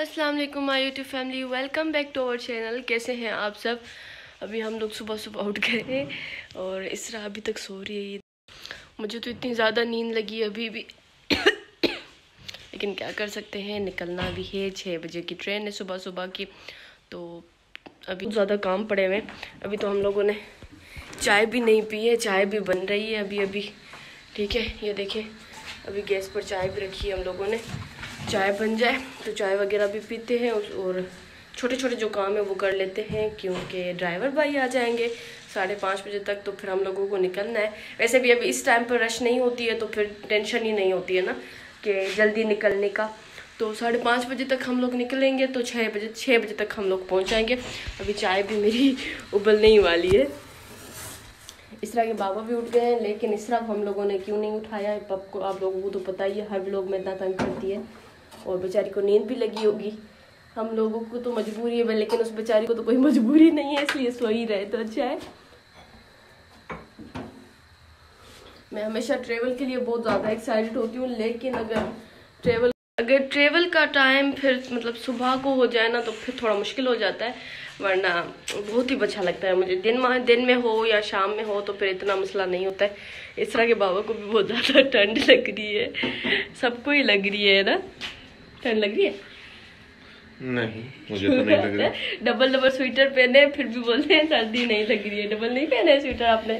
अस्सलाम वालेकुम my YouTube family. Welcome back to our channel. कैसे हैं आप सब? अभी हम लोग सुबह सुबह उठ गए हैं और इसरा अभी तक सो रही है मुझे तो इतनी ज़्यादा नींद लगी अभी भी। लेकिन क्या कर सकते हैं, निकलना भी है। छः बजे की ट्रेन है सुबह सुबह की। तो अभी ज़्यादा काम पड़े हुए अभी तो हम लोगों ने चाय भी नहीं पी है, चाय भी बन रही है अभी अभी ठीक है, ये देखें। अभी गैस पर चाय भी रखी है हम लोगों ने। चाय बन जाए तो चाय वगैरह भी पीते हैं और छोटे छोटे जो काम है वो कर लेते हैं, क्योंकि ड्राइवर भाई आ जाएँगे साढ़े पाँच बजे तक तो फिर हम लोगों को निकलना है। वैसे भी अभी इस टाइम पर रश नहीं होती है तो फिर टेंशन ही नहीं होती है ना, कि जल्दी निकलने का। तो साढ़े पाँच बजे तक हम लोग निकलेंगे तो छः बजे छः बजे तक हम लोग पहुँच जाएँगे अभी चाय भी मेरी उबलने ही वाली है। इस तरह के बाबा भी उठ गए हैं, लेकिन इस तरह हम लोगों ने क्यों नहीं उठाया पप को आप लोगों को तो पता ही है, हर लोग में इतना तंग करती है। और बेचारी को नींद भी लगी होगी। हम लोगों को तो मजबूरी है लेकिन उस बेचारी को तो कोई मजबूरी नहीं है, इसलिए सो ही रहे। तो अच्छा है। मैं हमेशा ट्रेवल के लिए बहुत ज़्यादा एक्साइटेड होती हूँ, लेकिन अगर ट्रेवल अगर ट्रेवल का टाइम फिर मतलब सुबह को हो जाए ना तो फिर थोड़ा मुश्किल हो जाता है, वरना बहुत ही अच्छा लगता है मुझे। दिन में दिन में हो या शाम में हो तो फिर इतना मसला नहीं होता है। इस तरह के बाबा को भी बहुत ज़्यादा ठंड लग रही है। सबको ही लग रही है ना। ठंड लग रही है? नहीं मुझे तो नहीं लग रहा। डबल डबल स्वेटर पहने फिर भी बोलते हैं सर्दी नहीं लग रही है। डबल नहीं पहने स्वेटर आपने?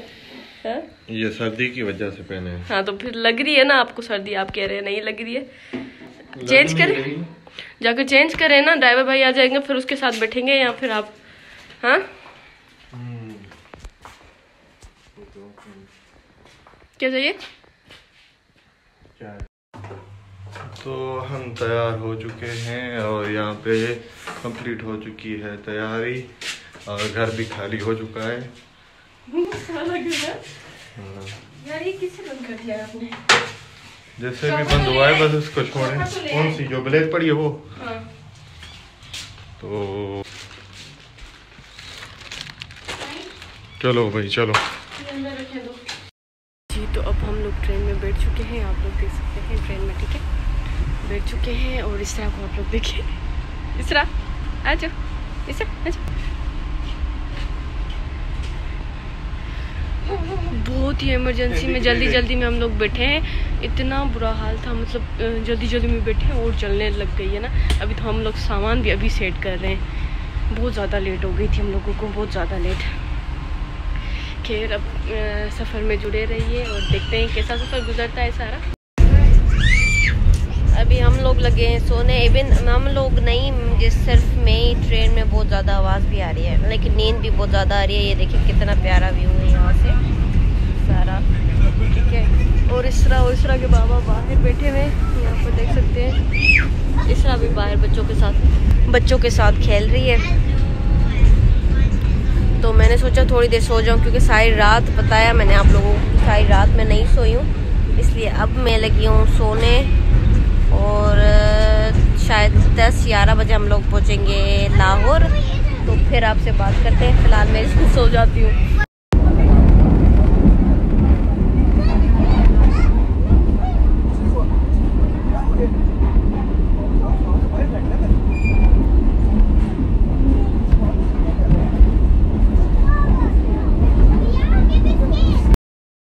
हा? ये सर्दी की वजह से पहने हैं। हाँ तो फिर लग रही है ना आपको सर्दी? आप कह रहे हैं नहीं लग रही है। चेंज करें। जाकर चेंज करें ना ड्राइवर भाई आ जाएँगे फिर उसके साथ बैठेंगे या फिर आप? हाँ? हम्म, क्या चाहिए क्या है? तो हम तैयार हो चुके हैं और यहाँ पे कंप्लीट हो चुकी है तैयारी और घर भी खाली हो चुका है। हाँ। यार ये किससे बंद कर दिया आपने? जैसे भी बंद हुआ है बस उसको छोड़े। कौन सी? जो ब्लैक पड़ी है वो। हाँ। तो चलो भाई चलो। ये अंदर रखे दो। जी तो अब हम लोग ट्रेन में बैठ चुके हैं। आप लोग देख सकते हैं ट्रेन में ठीक है? बैठ चुके हैं और इस तरह को आप लोग देखिए इस तरह। आ जाओ। इस तरह। आ जाओ। बहुत ही इमरजेंसी में जल्दी जल्दी में हम लोग बैठे हैं। इतना बुरा हाल था मतलब जल्दी जल्दी में बैठे हैं और चलने लग गई है ना। अभी तो हम लोग सामान भी अभी सेट कर रहे हैं। बहुत ज़्यादा लेट हो गई थी हम लोगों को, बहुत ज़्यादा लेट खैर, अब सफ़र में जुड़े रहिए और देखते हैं कैसा सफ़र गुजरता है सारा। अभी हम लोग लगे हैं सोने। इवन हम लोग नहीं मुझे सिर्फ़ मैं ही ट्रेन में बहुत ज़्यादा आवाज़ भी आ रही है, लेकिन नींद भी बहुत ज़्यादा आ रही है। ये देखिए कितना प्यारा व्यू है यहाँ से। सारा। ठीक है। और इस तरह और इस तरह के बाबा बाहर बैठे हुए यहाँ पर देख सकते हैं। इस तरह भी बाहर बच्चों के साथ, बच्चों के साथ खेल रही है। तो मैंने सोचा थोड़ी देर सो जाऊँ, क्योंकि सारी रात बताया मैंने आप लोगों को सारी रात मैं नहीं सोई हूँ। इसलिए अब मैं लगी हूँ सोने। और शायद दस ग्यारह बजे हम लोग पहुँचेंगे लाहौर। तो फिर आपसे बात करते हैं। फ़िलहाल मैं इसमें सो जाती हूँ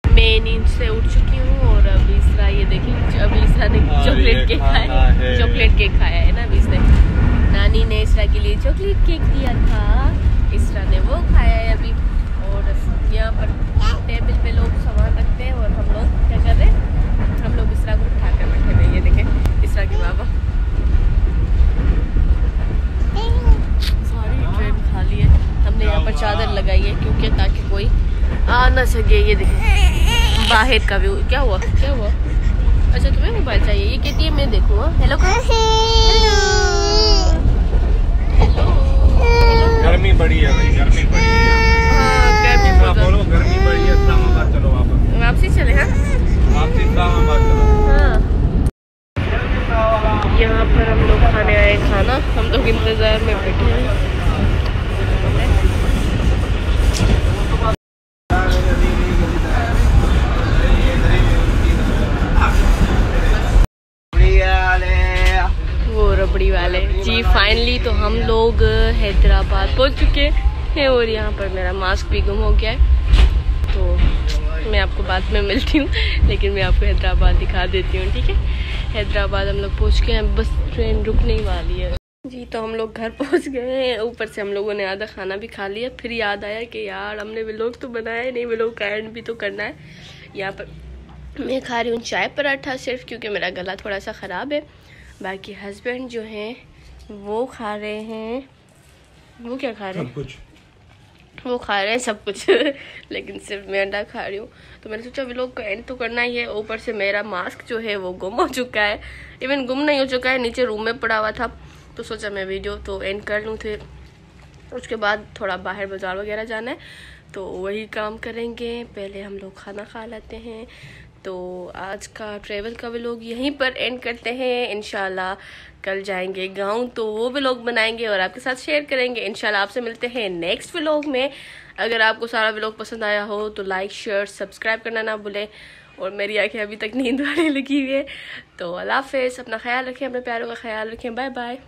मैं नींद से उठ चुकी हूँ और अभी इसरा ये देखिए अभी इसरा ने और चॉकलेट ये केक खाना खाया है। चॉकलेट केक खाया है ना अभी इसने नानी ने इसरा के लिए चॉकलेट केक दिया था। इसरा ने वो खाया है अभी। और यहाँ पर टेबल पे लोग सामान रखते हैं और हम लोग क्या कर रहे हैं? हम लोग इसरा को उठा कर बैठे हैं। ये देखें, इसरा के बाबा। सारी ट्रेन खाली है। हमने यहाँ पर चादर लगाई है क्योंकि ताकि कोई आ ना सके। ये देखें, बाहर का व्यू। क्या हुआ? क्या हुआ? अच्छा तुम्हें मोबाइल चाहिए। ये कहती है मैं देखूँगा हेलो करो हेलो हेलो गर्मी बड़ी है भाई गर्मी बड़ी है हाँ गर्मी हाँ, बहुत बोलो गर्मी बड़ी है इस्लामाबाद चलो वापस ज़्यादा। वापसी चले हाँ वापस इस्लामाबाद चलो हाँ यहाँ पर हम लोग खाने, हम लोग इंतज़ार में बैठे हैं। रबड़ी वाले। जी फाइनली तो हम लोग हैदराबाद पहुँच चुके हैं और यहाँ पर मेरा मास्क भी गुम हो गया है। तो मैं आपको बाद में मिलती हूँ, लेकिन मैं आपको हैदराबाद दिखा देती हूँ, ठीक है? हैदराबाद हम लोग पहुँच गए हैं बस ट्रेन रुकने वाली है। जी तो हम लोग घर पहुँच गए हैं। ऊपर से हम लोगों ने आधा खाना भी खा लिया। फिर याद आया कि यार हमने व्लॉग तो बनाया नहीं व्लॉग का एंड भी तो करना है। यहाँ पर मैं खा रही हूँ चाय पराठा सिर्फ़ क्योंकि मेरा गला थोड़ा सा ख़राब है। बाकी हस्बैंड जो हैं वो खा रहे हैं। वो क्या खा रहे हैं? कुछ। वो खा रहे हैं सब कुछ। लेकिन सिर्फ़ मैं अंडा खा रही हूँ। तो मैंने सोचा व्लॉग को एंड तो करना ही है। ऊपर से मेरा मास्क जो है, वो गुम हो चुका है। इवन गुम नहीं हो चुका है, नीचे रूम में पड़ा हुआ था। तो सोचा मैं वीडियो तो एंड कर लूँ थे उसके बाद थोड़ा बाहर बाज़ार वगैरह जाना है। तो वही काम करेंगे। पहले हम लोग खाना खा लेते हैं। तो आज का ट्रेवल का भी लोग यहीं पर एंड करते हैं। इनशाला कल जाएँगे गाँव तो वो भी लोग बनाएँगे और आपके साथ शेयर करेंगे। इनशाला आपसे मिलते हैं नेक्स्ट व्लॉग में। अगर आपको सारा व्लॉग पसंद आया हो तो लाइक शेयर सब्सक्राइब करना ना भूलें। और मेरी आँखें अभी तक नींद वाली लगी हुई है। तो अल्लाह हाफिज़, अपना ख्याल रखें, अपने प्यारों का ख्याल रखें। Bye bye